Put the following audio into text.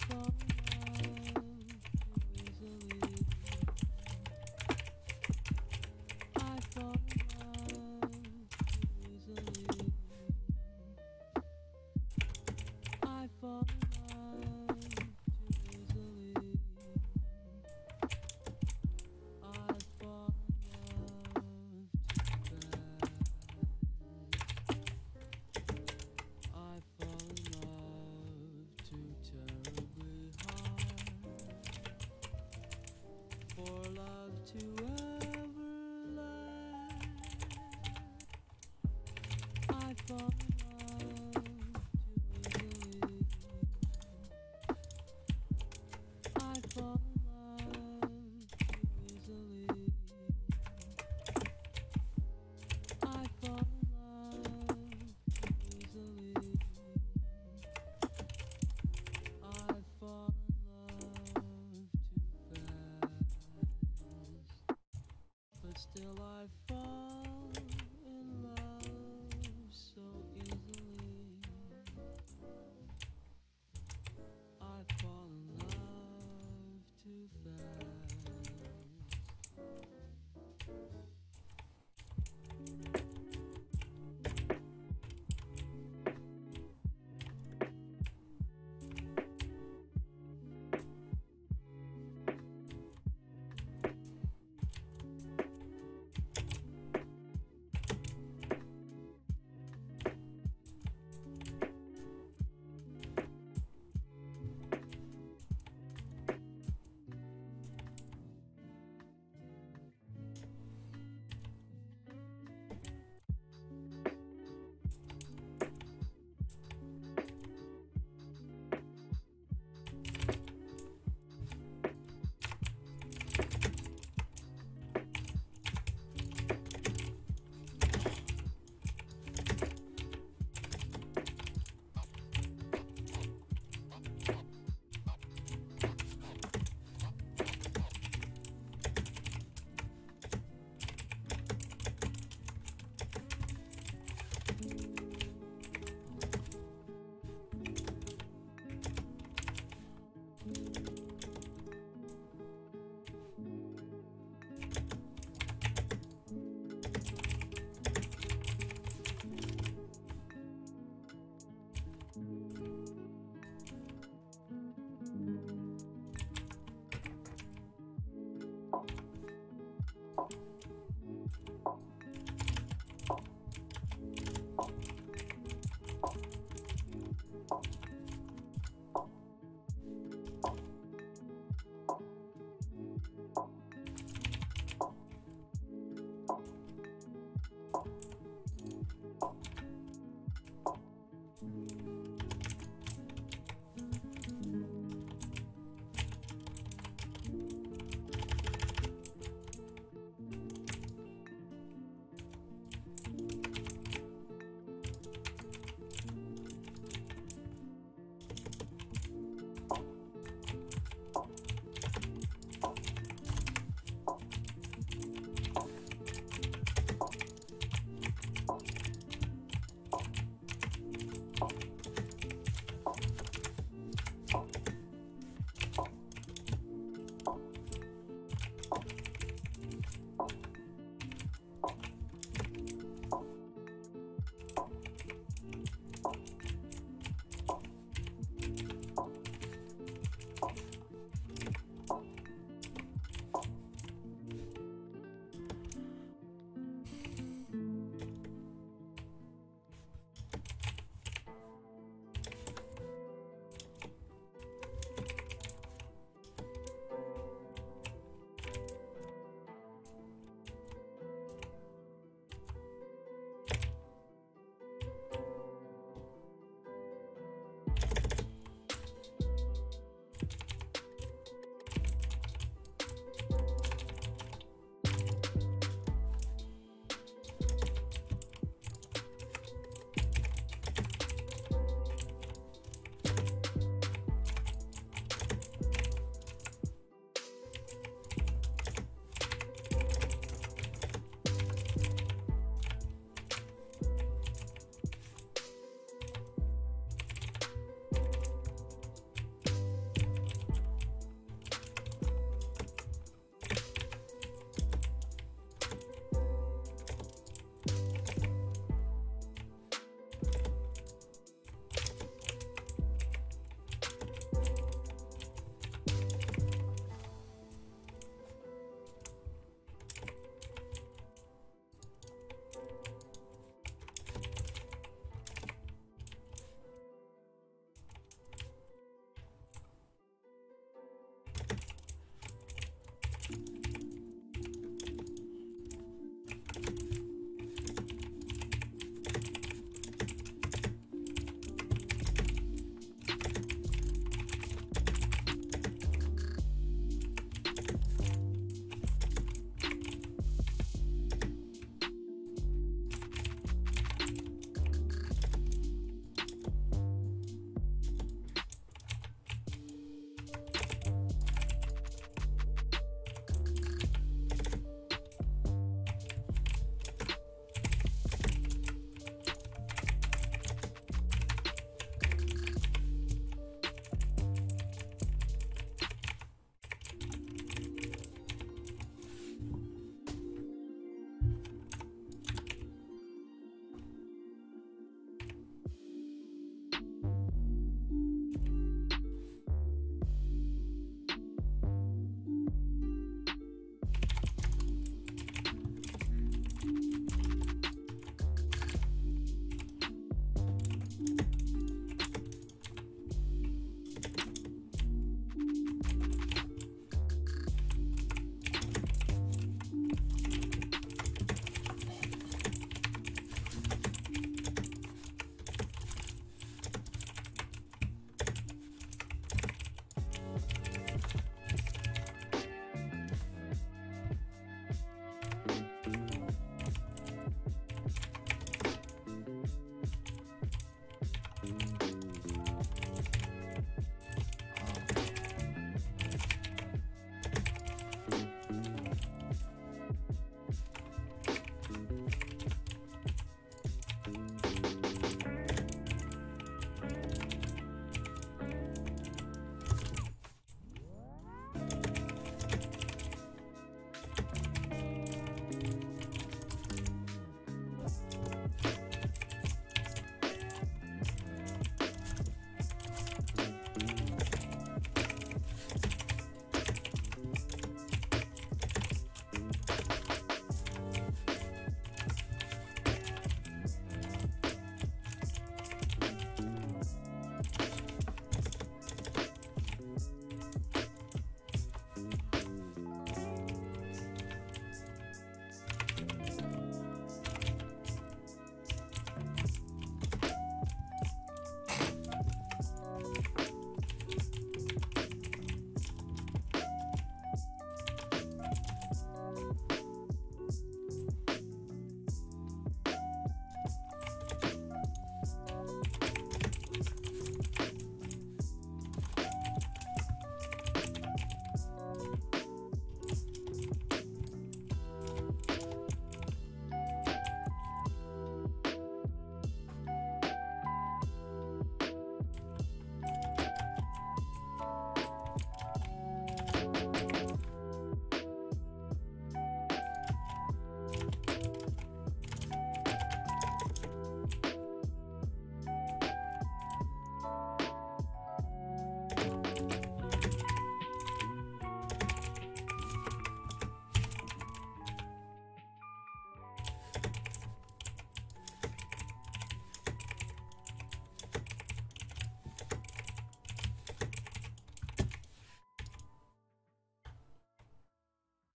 I